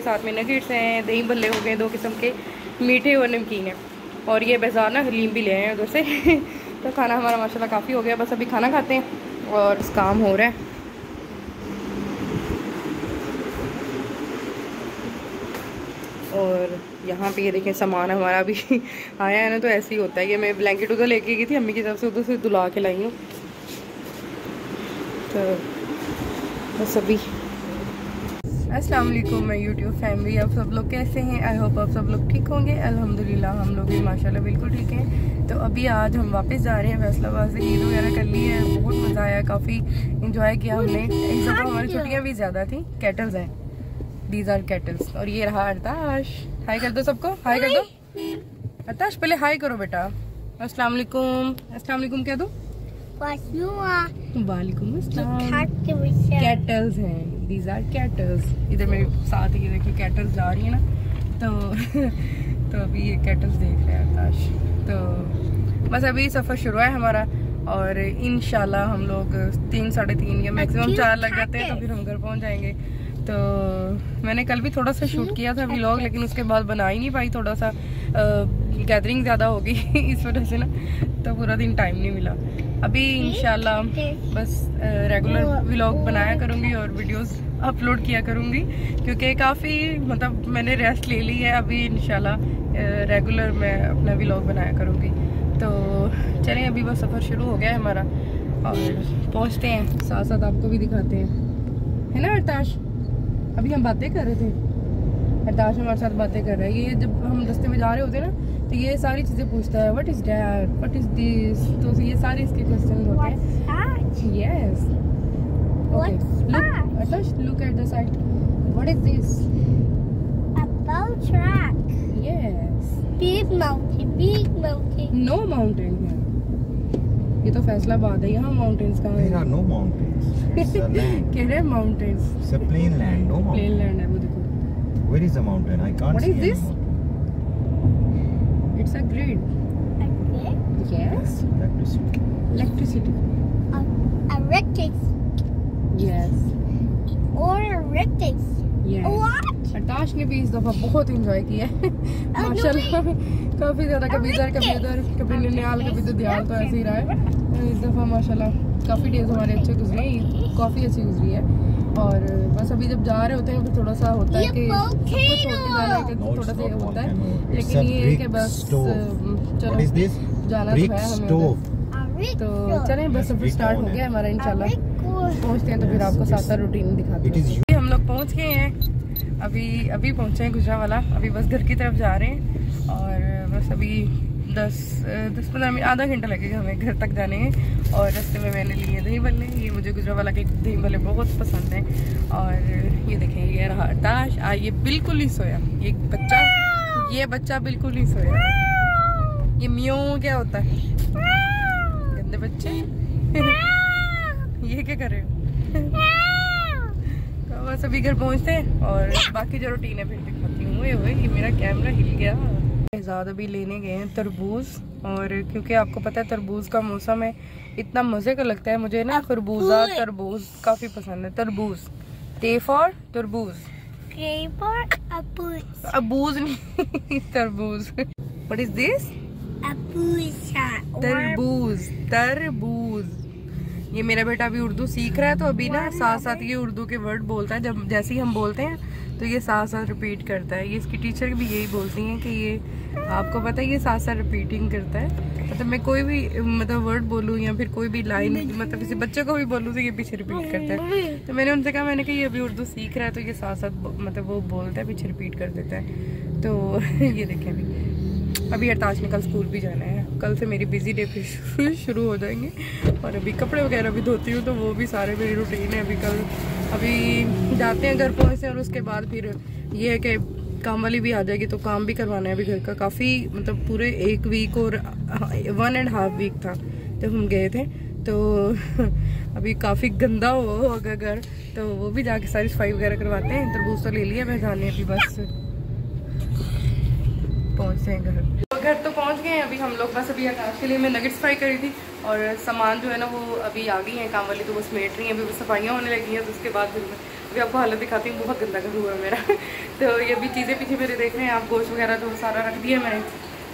साथ में नगेट्स हैं, दही बल्ले हो गए, दो किस्म के मीठे और नमकीन है। और ये बाज़ार ना हलीम भी ले आए हैं उधर से। तो खाना हमारा माशाल्लाह काफ़ी हो गया, बस अभी खाना खाते हैं और काम हो रहा है। और यहाँ पे ये देखें, सामान हमारा अभी आया है ना तो ऐसे ही होता है। ये मैं ब्लैंकेट उधर लेके गई थी, अम्मी की तरफ़ से उधर से दुला के लाई हूँ। तो बस अभी अस्सलाम वालेकुम मैं यूट्यूब फैमिली आप सब लोग कैसे हैं? आई होप आप सब लोग ठीक होंगे। अल्हम्दुलिल्लाह हम लोग भी माशाल्लाह बिल्कुल ठीक हैं। तो अभी आज हम वापस जा रहे हैं फैसलाबाद से, ईद वगैरह कर ली है। बहुत मज़ा आया, काफ़ी इंजॉय किया हमने। इस दफ़ा हमारी छुट्टियाँ भी ज़्यादा थी। कैटल्स हैं। दीज आर कैटल्स और ये रहा अरताश। हाई कर दो सबको। हाई कर दो। अरताश, पहले हाई करो बेटा। अस्सलाम वालेकुम कह दो। वालेकुम कैटल्स हैं। दीज आर कैटल्स इधर मेरे साथ ये देखिए कैटल्स जा रही है ना। तो तो अभी ये कैटल्स देख रहे हैं अरताश तो बस अभी सफ़र शुरू है हमारा। और इन हम लोग तीन साढ़े तीन या मैक्सिमम चार लग जाते हैं तो फिर हम घर पहुँच जाएँगे। तो मैंने कल भी थोड़ा सा शूट किया था व्लॉग लेकिन उसके बाद बना ही नहीं पाई थोड़ा सा गैदरिंग ज़्यादा होगी इस वजह से ना। तो पूरा दिन टाइम नहीं मिला। अभी इंशाल्लाह बस रेगुलर व्लॉग बनाया करूँगी और वीडियोस अपलोड किया करूँगी क्योंकि काफ़ी मतलब मैंने रेस्ट ले ली है अभी इंशाल्लाह रेगुलर मैं अपना व्लॉग बनाया करूँगी। तो चलें अभी बस सफ़र शुरू हो गया है हमारा और पहुँचते हैं साथ साथ आपको भी दिखाते हैं। है ना अरताश अभी हम बातें कर रहे थे। हरदाश हमारे साथ बातें कर रहे हैं। ये जब हम दस्ते में जा रहे होते हैं ना तो ये सारी चीज़ें पूछता है what is that what is this तो ये सारे इसके क्वेश्चन होते हैं। Yes okay look just look at the side what is this a bow track yes big mountain big mountain no mountain है। ये तो फैसला बात है। यहाँ माउंटेन्स कहाँ है? नो माउंटेन्स कह रहे हैं mountains plain land no mountain plain land है वो देखो। Where is the mountain I can't see what is this anymore. It's a Okay. Yes Electricity. Electricity A, a rectangle. Or a rectangle. What? Artash ने भी इस दफ़ा बहुत enjoy किया है माशाल्लाह काफ़ी ज़्यादा कभी इधर कभी उधर कभी ननियाल कभी तो दयाल तो ऐसे ही रहा है इस दफ़ा माशाल्लाह काफ़ी डेज़ हमारे अच्छे गुजरे काफ़ी अच्छी गुजरी है और बस अभी जब जा रहे होते हैं फिर थोड़ा सा होता है कि है थोड़ा सा ये होता है। लेकिन ये है कि बस चलो जाना तो है हमें तो. चलें बस अभी स्टार्ट हो गया हमारा इंशाल्लाह। पहुँचते हैं तो फिर आपको साथ साथ रूटीन दिखाते हैं। हम लोग पहुँच गए हैं। अभी अभी पहुँचे हैं गुजरा वाला। अभी बस घर की तरफ़ जा रहे हैं। और बस अभी दस दस पंद्रह मिनट, आधा घंटा लगेगा हमें घर तक जाने में। और रास्ते में मैंने लिए दही बल्ले। ये मुझे गुजरा वाला के दही बल्ले बहुत पसंद हैं। और ये देखें, ये रहा ताश आ, ये बिल्कुल नहीं सोया। ये बच्चा ये बच्चा बिल्कुल नहीं सोया। ये म्यो क्या होता है? गंदे बच्चे। ये क्या कर रहे हो? बस अभी घर पहुँचते हैं और बाकी जो रूटीन है, फिर दिखाती हूँ। ये मेरा कैमरा हिल गया। शहजाद अभी लेने गए हैं तरबूज और क्योंकि आपको पता है तरबूज का मौसम है इतना मज़े का लगता है मुझे ना खरबूजा तरबूज काफ़ी पसंद है। तरबूज। तेफ और तरबूज. अबूज। नहीं तरबूज। वट इज़ दिस तरबूज तरबूज। ये मेरा बेटा अभी उर्दू सीख रहा है तो अभी ना साथ साथ ये उर्दू के वर्ड बोलता है, जब जैसे ही हम बोलते हैं तो ये साथ साथ रिपीट करता है। ये इसकी टीचर भी यही बोलती हैं कि ये, आपको पता है, ये साथ साथ रिपीटिंग करता है। मतलब मैं कोई भी मतलब वर्ड बोलूँ या फिर कोई भी लाइन मतलब किसी बच्चे को भी बोलूँ तो ये पीछे रिपीट करता है। तो मैंने उनसे कहा, मैंने कहा, ये अभी उर्दू सीख रहा है तो ये साथ साथ मतलब वो बोलता है, पीछे रिपीट कर देता है। तो ये देखें अभी। अभी हरताज ने कल स्कूल भी जाना है। कल से मेरी बिज़ी डे फिर शुरू- हो जाएँगे। और अभी कपड़े वगैरह भी धोती हूँ तो वो भी सारे मेरी रूटीन है। अभी कल, अभी जाते हैं घर पहुँचते हैं और उसके बाद फिर ये है कि काम वाली भी आ जाएगी तो काम भी करवाना है अभी घर का। काफ़ी मतलब पूरे एक वीक और वन एंड हाफ़ वीक था जब हम गए थे। तो अभी काफ़ी गंदा हो होगा घर तो वो भी जाके सारी सफ़ाई वगैरह करवाते हैं। तरबूज तो ले लिया मैं जाने अभी बस। पहुँचते हैं घर। घर तो पहुँच गए हैं, अभी हम लोग बस अभी आकाश के लिए मैं नगेट्स फ्राई करी थी और सामान जो है ना वो अभी आ गई है, काम वाली तो बस मेट रही है, अभी वो सफाइयाँ होने लगी हैं तो उसके बाद फिर मैं अभी आपको हालत दिखाती हूँ, बहुत गंदा घर हुआ है मेरा। तो ये भी चीज़ें पीछे मेरे देख रहे हैं, आप गोश्त वगैरह तो सारा रख दिया मैंने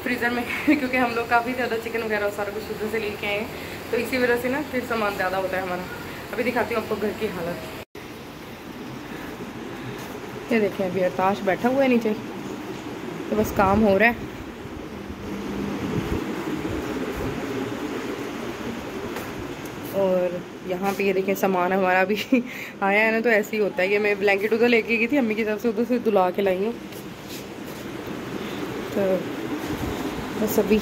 फ्रीज़र में, क्योंकि हम लोग काफ़ी ज़्यादा चिकन वगैरह सारा कुछ उधर से लेके आए हैं। तो इसी वजह से ना फिर सामान ज़्यादा होता है हमारा। अभी दिखाती हूँ आपको घर की हालत। ये देखें अभी अरताश बैठा हुआ है नीचे। तो बस काम हो रहा है। और यहाँ पे ये देखें, सामान हमारा भी आया है ना तो ऐसे ही होता है कि मैं ब्लैंकेट उधर लेके गई थी, अम्मी की तरफ़ से उधर से दुला के लाई हूँ। तो बस अभी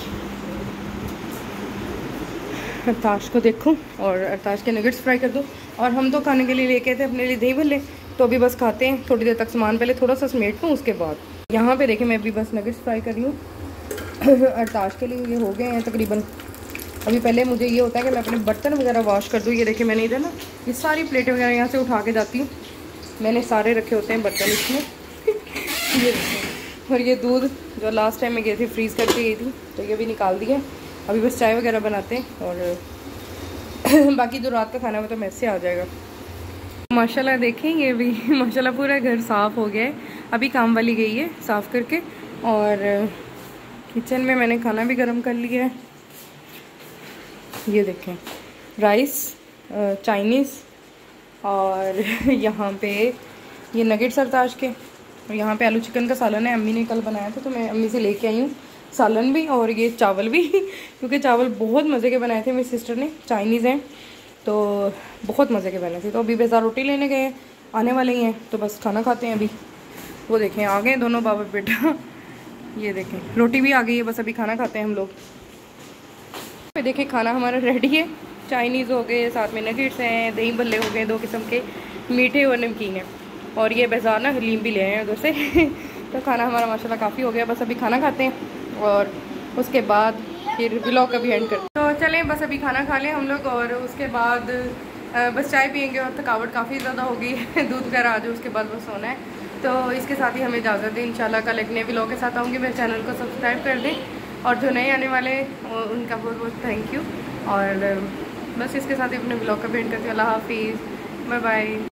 अरताश को देखूँ और अरताश के नगेट्स फ्राई कर दूँ। और हम तो खाने के लिए लेके थे अपने लिए दही भले तो अभी बस खाते हैं, थोड़ी देर तक सामान पहले थोड़ा सा समेट लूँ, उसके बाद। यहाँ पे देखें, मैं अभी बस नगेट्स फ्राई कर रही हूँ। अरताश के लिए ये हो गए हैं तकरीबन अभी पहले मुझे ये होता है कि मैं अपने बर्तन वगैरह वॉश कर दूँ। ये देखें मैंने इधर ना, ये सारी प्लेटें वगैरह यहाँ से उठा के जाती हूँ। मैंने सारे रखे होते हैं बर्तन इसमें। ये और ये दूध जो लास्ट टाइम मैं गई थी फ्रीज़ करके गई थी तो ये भी निकाल दिए अभी बस चाय वगैरह बनाते हैं और बाकी जो रात का खाना वो तो मैस से आ जाएगा। माशाल्लाह देखें, ये भी माशाल्लाह पूरा घर साफ़ हो गया है। अभी काम वाली गई है साफ़ करके और किचन में मैंने खाना भी गर्म कर लिया है। ये देखें। राइस चाइनीज़ और यहाँ पे ये नगेट सरताज के। और यहाँ पे आलू चिकन का सालन है, अम्मी ने कल बनाया था तो मैं अम्मी से लेके आई हूँ। सालन भी और ये चावल भी, क्योंकि चावल बहुत मज़े के बनाए थे, मेरी सिस्टर ने। चाइनीज़ हैं तो बहुत मज़े के बने थे। तो अभी बेजार रोटी लेने गए, आने वाले ही हैं तो बस खाना खाते हैं अभी। वो देखें, आ गए दोनों बाबा बेटा। ये देखें, रोटी भी आ गई है, बस अभी खाना खाते हैं हम लोग। देखिए खाना हमारा रेडी है। चाइनीज़ हो गए, साथ में नगेट्स हैं, दही बल्ले हो गए, दो किस्म के मीठे और नमकीन हैं। और ये बाज़ार ना हलीम भी ले आए हैं उधर से। तो खाना हमारा माशाल्लाह काफ़ी हो गया, बस अभी खाना खाते हैं। और उसके बाद फिर ब्लॉग का भी एंड करते तो चलें, बस अभी खाना खा लें हम लोग और उसके बाद बस चाय पियेंगे और थकावट काफ़ी ज़्यादा हो गई दूध वगैरह आ जाए उसके बाद बस सोना है। तो इसके साथ ही हमें इजाज़त दें। इंशाल्लाह कल एक नए ब्लॉग के साथ आऊँगी। मेरे चैनल को सब्सक्राइब कर दें। और जो नए आने वाले उनका बहुत बहुत थैंक यू और बस इसके साथ ही अपने ब्लॉग का भेंट करती हूँ। अल्लाह हाफिज़। Bye bye